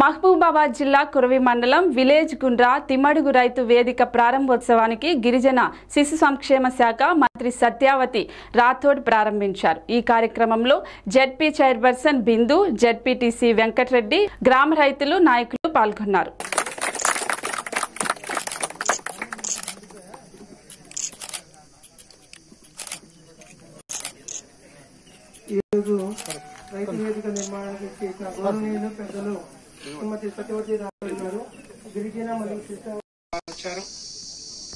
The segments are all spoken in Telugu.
మహబూబాబాద్ జిల్లా కురవి మండలం విలేజ్ గుండ్రా తిమ్మడుగు రైతు వేదిక ప్రారంభోత్సవానికి గిరిజన శిశు సంక్షేమ శాఖ మంత్రి సత్యావతి రాథోడ్ ప్రారంభించారు. ఈ కార్యక్రమంలో ZP chairperson Bindu ZPTC Venkatareddy గ్రామ రైతులు నాయకులు పాల్గొన్నారు. రైతు వేదిక నిర్మాణానికి చేసిన గౌరవనీయులు పెద్దలు శ్రీమతి సత్యవతి రావు గారు గిరిజన మరియు వచ్చారు.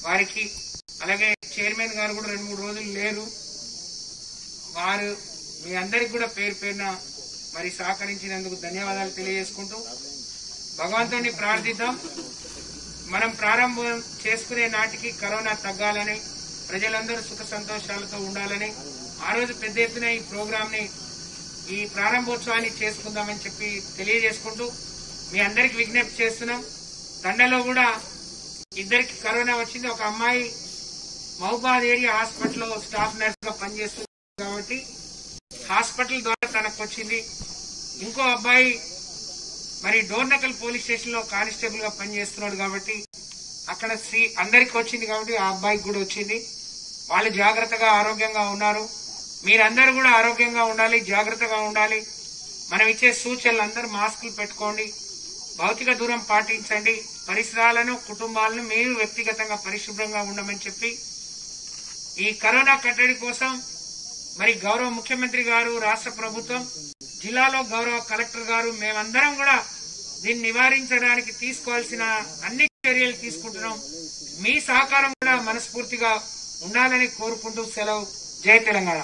వారికి అలాగే చైర్మన్ గారు కూడా రెండు మూడు రోజులు లేరు. వారు మీ అందరికి కూడా పేరు పేరున మరి సహకరించినందుకు ధన్యవాదాలు తెలియజేసుకుంటూ భగవంతుని ప్రార్థిద్దాం. మనం ప్రారంభం చేసుకునే నాటికి కరోనా తగ్గాలని ప్రజలందరూ సుఖ సంతోషాలతో ఉండాలని ఆ రోజు పెద్ద ఎత్తున ఈ ప్రోగ్రామ్ని ఈ ప్రారంభోత్సవాన్ని చేసుకుందామని చెప్పి తెలియజేసుకుంటూ మీ అందరికి విజ్ఞప్తి చేస్తున్నాం. తండలో కూడా ఇద్దరికి కరోనా వచ్చింది. ఒక అమ్మాయి మహబాద్ ఏరియా హాస్పిటల్లో స్టాఫ్ నర్స్గా పనిచేస్తుంది కాబట్టి హాస్పిటల్ ద్వారా తనకు వచ్చింది. ఇంకో అబ్బాయి మరి డోర్నకల్ పోలీస్ స్టేషన్లో కానిస్టేబుల్గా పనిచేస్తున్నాడు కాబట్టి అక్కడ శ్రీ అందరికి వచ్చింది కాబట్టి ఆ అబ్బాయికి కూడా వచ్చింది. వాళ్ళు జాగ్రత్తగా ఆరోగ్యంగా ఉన్నారు. మీరందరూ కూడా ఆరోగ్యంగా ఉండాలి జాగ్రత్తగా ఉండాలి. మనం ఇచ్చే సూచనలు అందరూ మాస్కులు పెట్టుకోండి. భౌతిక దూరం పాటించండి. పరిసరాలను కుటుంబాలను మీరు వ్యక్తిగతంగా పరిశుభ్రంగా ఉండమని చెప్పి ఈ కరోనా కట్టడి కోసం మరి గౌరవ ముఖ్యమంత్రి గారు రాష్ట్ర ప్రభుత్వం జిల్లాలో గౌరవ కలెక్టర్ గారు మేమందరం కూడా దీన్ని నివారించడానికి తీసుకోవాల్సిన అన్ని చర్యలు తీసుకుంటున్నాం. మీ సహకారం కూడా మనస్ఫూర్తిగా ఉండాలని కోరుకుంటూ సెలవు. జయ తెలంగాణ.